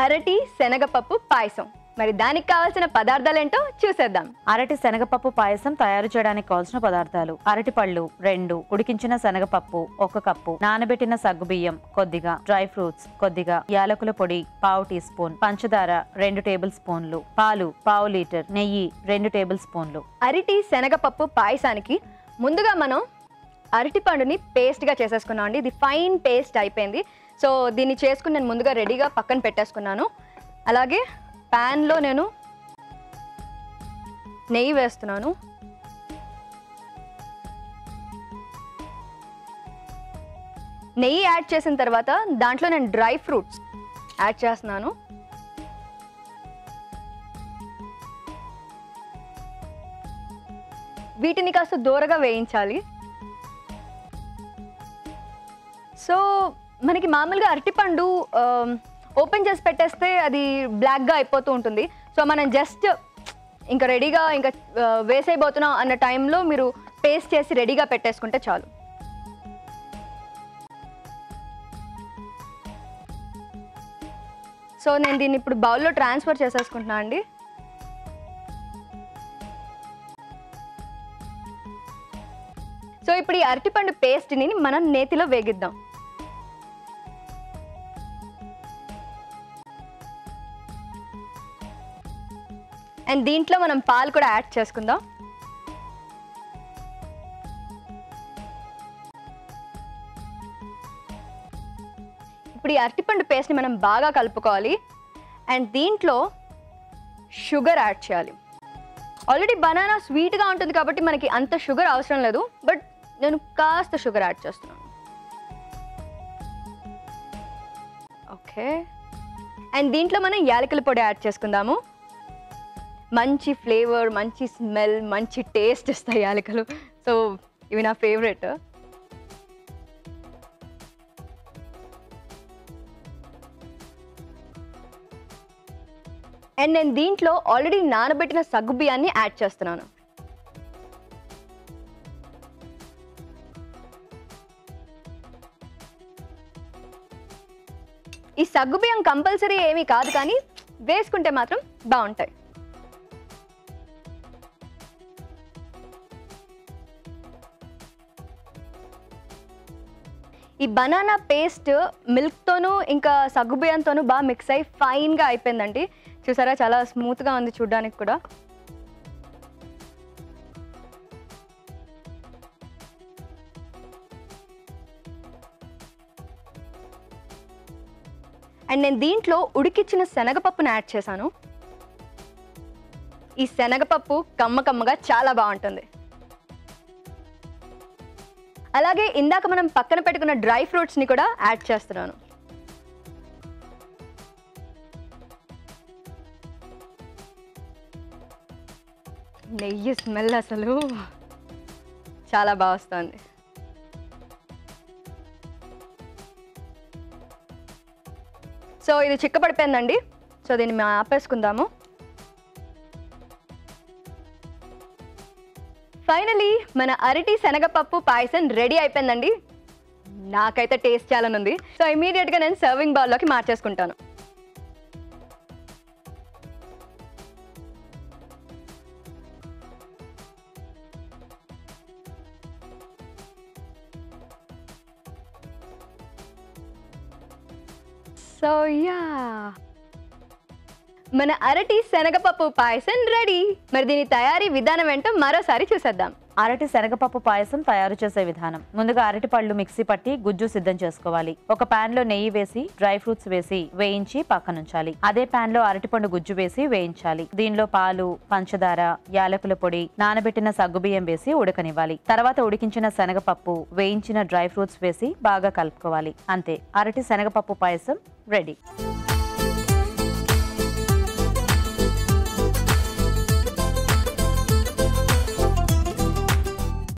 అరటి శనగపప్పు పాయసం. మరి దానికి కావాల్సిన పదార్థాలు ఏంటో చూసేద్దాం. అరటి శనగపప్పు పాయసం తయారు చేయడానికి కావాల్సిన పదార్థాలు. అరటి పళ్ళు రెండు ఉడికించిన శనగపప్పు ఒక కప్పు నానబెట్టిన సగ్గుబియ్యం కొద్దిగా డ్రై ఫ్రూట్స్ కొద్దిగా యాలకుల పొడి పావు టీ స్పూన్ పంచదార రెండు టేబుల్ స్పూన్లు పాలు పావు లీటర్ నెయ్యి రెండు టేబుల్ స్పూన్లు. అరటి శనగపప్పు పాయసానికి ముందుగా మనం అరటిపండుని పేస్ట్గా చేసేసుకున్నాం అండి. ఇది ఫైన్ పేస్ట్ అయిపోయింది. సో దీన్ని చేసుకుని నేను ముందుగా రెడీగా పక్కన పెట్టేసుకున్నాను. అలాగే ప్యాన్లో నేను నెయ్యి వేస్తున్నాను. నెయ్యి యాడ్ చేసిన తర్వాత దాంట్లో నేను డ్రై ఫ్రూట్స్ యాడ్ చేస్తున్నాను. వీటిని కాస్త దూరగా వేయించాలి. సో మనకి మామూలుగా అరటిపండు ఓపెన్ చేసి పెట్టేస్తే అది బ్లాక్గా అయిపోతూ ఉంటుంది. సో మనం జస్ట్ ఇంకా రెడీగా ఇంకా ఆ, వేసేయబోతున్నాం అన్న టైంలో మీరు పేస్ట్ చేసి రెడీగా పెట్టేసుకుంటే చాలు. సో నేను దీన్ని ఇప్పుడు బౌల్లో ట్రాన్స్ఫర్ చేసేసుకుంటున్నా అండి. సో ఇప్పుడు ఈ అరటిపండు పేస్ట్ని మనం నేతిలో వేగిద్దాం. అండ్ దీంట్లో మనం పాలు కూడా యాడ్ చేసుకుందాం. ఇప్పుడు ఈ అరటిపండు పేస్ట్ని మనం బాగా కలుపుకోవాలి. అండ్ దీంట్లో షుగర్ యాడ్ చేయాలి. ఆల్రెడీ బనానా స్వీట్గా ఉంటుంది కాబట్టి మనకి అంత షుగర్ అవసరం లేదు. బట్ నేను కాస్త షుగర్ యాడ్ చేస్తున్నాను. ఓకే అండ్ దీంట్లో మనం యాలకుల పొడి యాడ్ చేసుకుందాము. మంచి ఫ్లేవర్ మంచి స్మెల్ మంచి టేస్ట్ ఇస్తాయి యాలకలు. సో ఇవి నా ఫేవరెట్ అండ్ నేను దీంట్లో ఆల్రెడీ నానబెట్టిన సగ్గు బియ్యాన్ని యాడ్ చేస్తున్నాను. ఈ సగ్గు బియ్యం కంపల్సరీ ఏమీ కాదు కానీ వేసుకుంటే మాత్రం బాగుంటాయి. ఈ బనానా పేస్ట్ మిల్క్తోనూ ఇంకా సగ్గుబియ్యంతోనూ బాగా మిక్స్ అయ్యి ఫైన్గా అయిపోయిందండి. చూసారా? చాలా స్మూత్గా ఉంది చూడడానికి కూడా. అండ్ నేను దీంట్లో ఉడికిచ్చిన శనగపప్పును యాడ్ చేశాను. ఈ శనగపప్పు కమ్మ కమ్మగా చాలా బాగుంటుంది. అలాగే ఇందాక మనం పక్కన పెట్టుకున్న డ్రై ఫ్రూట్స్ని కూడా యాడ్ చేస్తున్నాను. నెయ్యి స్మెల్ అసలు. చాలా బాగా వస్తుంది. సో ఇది చిక్కపడిపోయిందండి సో దీన్ని మేము ఆపేసుకుందాము. ఫైనలీ మన అరటి శనగపప్పు పాయసం రెడీ అయిపోయిందండి. నాకైతే టేస్ట్ చేయాలనుంది సో ఇమీడియట్గా నేను సర్వింగ్ బౌల్లోకి మార్చేసుకుంటాను. సో యా మన అరటి శనగపప్పు పాయసం రెడీ. మరి దీని తయారీ విధానం ఏంటో మరోసారి చూసేద్దాం. అరటి శనగపప్పు పాయసం తయారు చేసే విధానం. ముందుగా అరటి పళ్ళు మిక్సీ పట్టి గుజ్జు సిద్ధం చేసుకోవాలి. ఒక పాన్లో నెయ్యి వేసి డ్రై ఫ్రూట్స్ వేసి వేయించి పక్కనుంచాలి. అదే పాన్లో అరటిపండు గుజ్జు వేసి వేయించాలి. దీనిలో పాలు పంచదార యాలకుల పొడి నానబెట్టిన సగ్గుబియ్యం వేసి ఉడకనివ్వాలి. తర్వాత ఉడికించిన శనగపప్పు వేయించిన డ్రై ఫ్రూట్స్ వేసి బాగా కలుపుకోవాలి. అంతే. అరటి శనగపప్పు పాయసం రెడీ.